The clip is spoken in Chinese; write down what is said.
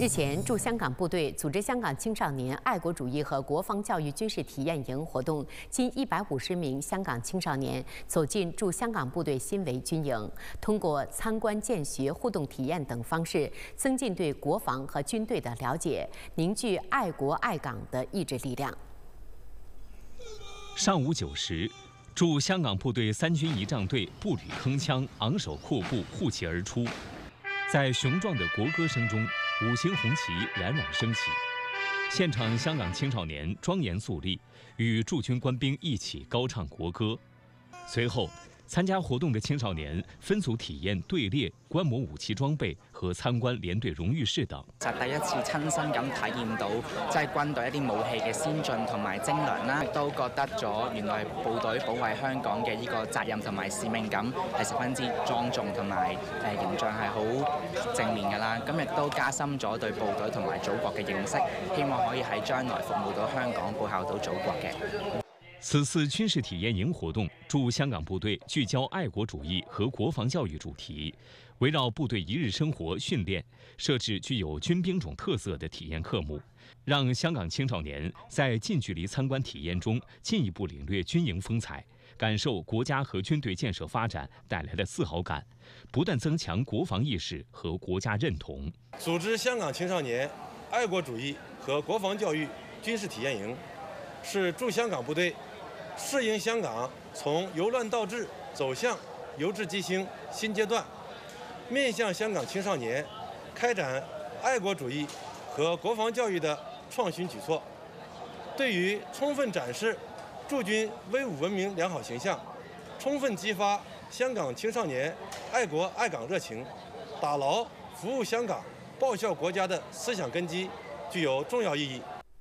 日前，驻香港部队组织香港青少年爱国主义和国防教育军事体验营活动，近一百五十名香港青少年走进驻香港部队新围军营，通过参观、见学、互动体验等方式，增进对国防和军队的了解，凝聚爱国爱港的意志力量。上午九时，驻香港部队三军仪仗队步履铿锵，昂首阔步，护旗而出，在雄壮的国歌声中。五星红旗冉冉升起，现场香港青少年庄严肃立，与驻军官兵一起高唱国歌。随后。参加活动的青少年分組體驗隊列、觀摩武器裝備和參觀連隊榮譽室等。就第一次親身咁體驗到，即係軍隊一啲武器嘅先進同埋精良啦，都覺得咗原來部隊保衛香港嘅呢個責任同埋使命感係十分之莊重同埋誒形象係好正面㗎啦。咁亦都加深咗對部隊同埋祖國嘅認識，希望可以喺將來服務到香港、報效到祖國嘅。此次军事体验营活动，驻香港部队聚焦爱国主义和国防教育主题，围绕部队一日生活训练，设置具有军兵种特色的体验课目，让香港青少年在近距离参观体验中进一步领略军营风采，感受国家和军队建设发展带来的自豪感，不断增强国防意识和国家认同。组织香港青少年爱国主义和国防教育军事体验营，是驻香港部队。适应香港从由乱到治走向由治及兴新阶段，面向香港青少年开展爱国主义和国防教育的创新举措，对于充分展示驻军威武文明良好形象，充分激发香港青少年爱国爱港热情，打牢服务香港、报效国家的思想根基，具有重要意义。